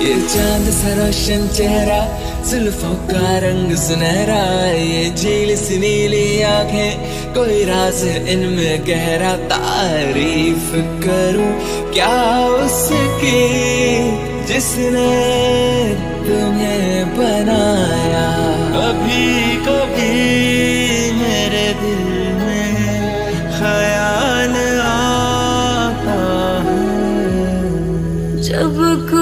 ये चाँद सा रोशन चेहरा जुल्फों का रंग सुनहरा ये झील सी नीली आँखें कोई राज इनमें गहरा तारीफ़ करूँ क्या उसकी जिसने तुम्हें बनाया। कभी कभी मेरे दिल में ख्याल आता है। जब कोई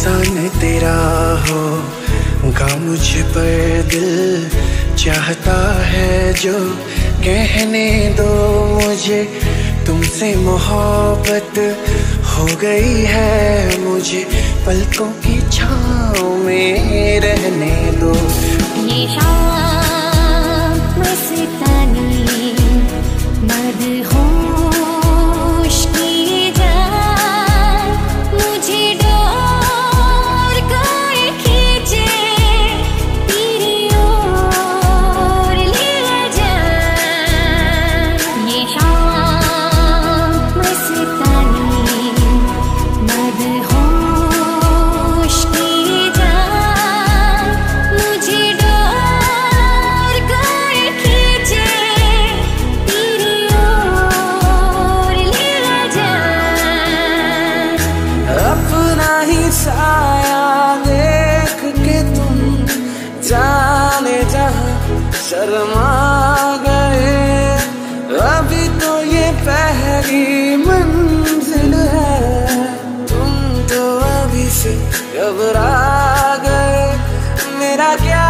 एहसान तेरा, हो। गा मुझ पर दिल चाहता है जो कहने दो मुझे। तुमसे मोहब्बत हो गई है मुझे, पलकों की छाँव साया देख के तुम जाने जहाँ शर्मा गए। अभी तो ये पहली मंजिल है। तुम तो अभी से घबरा गए। मेरा क्या